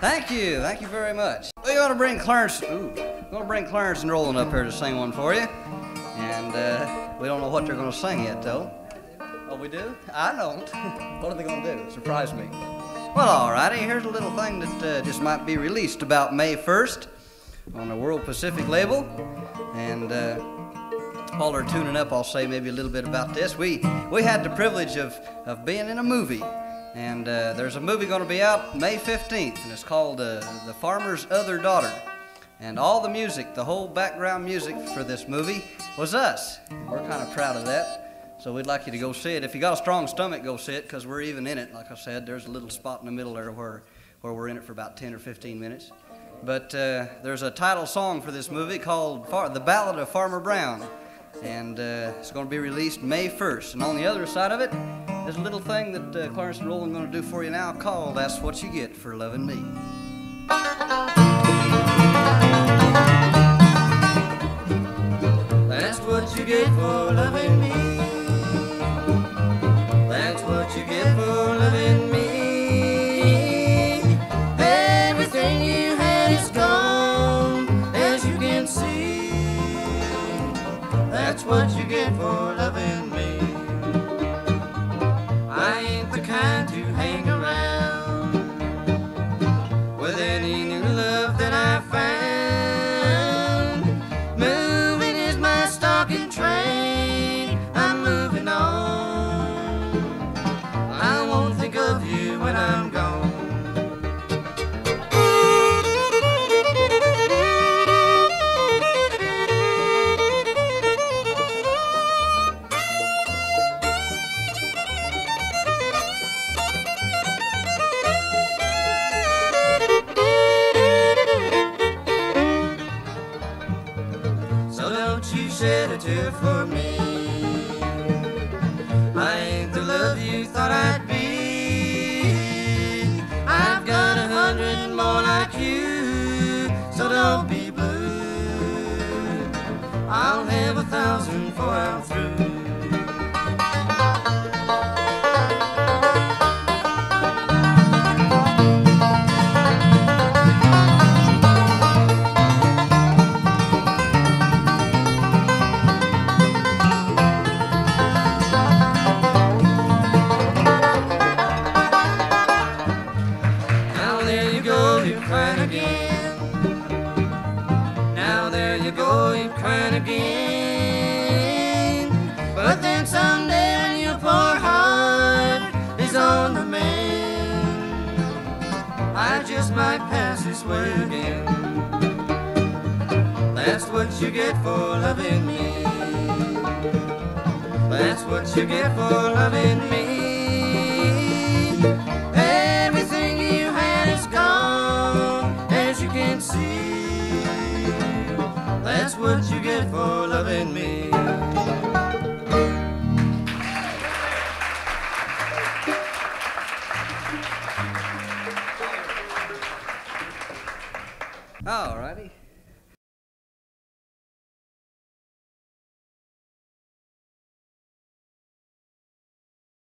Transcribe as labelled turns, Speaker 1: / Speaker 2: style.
Speaker 1: Thank you, thank you very much. We're gonna bring Clarence, ooh, we're gonna bring Clarence and Roland up here to sing one for you. And uh, we don't know what they're gonna sing yet, though. Oh, we do? I don't. what are they gonna do? Surprise me. Well, alrighty, here's a little thing that uh, just might be released about May 1st on the World Pacific label. And uh, while they're tuning up, I'll say maybe a little bit about this. We, we had the privilege of, of being in a movie. And uh, there's a movie going to be out May 15th, and it's called uh, The Farmer's Other Daughter. And all the music, the whole background music for this movie was us. We're kind of proud of that. So we'd like you to go see it. If you got a strong stomach, go see it because we're even in it. Like I said, there's a little spot in the middle there where, where we're in it for about 10 or 15 minutes. But uh, there's a title song for this movie called Far- The Ballad of Farmer Brown. And uh, it's going to be released May 1st. And on the other side of it, there's a little thing that uh, Clarence and Roland going to do for you now called That's What You Get for Loving Me. That's what you get for loving me. That's what you get for loving me. Everything you had is gone, as you can see. That's what you get for loving me. My stock Don't you shed a tear for me. I ain't the love you thought I'd be. I've got a hundred more like you, so don't be blue. I'll have a thousand before I'm through. You crying again. Now there you go, you're crying again. But then someday when your poor heart is on the mend, I just might pass this way again. That's what you get for loving me. That's what you get for loving me. That's get for loving me. All righty.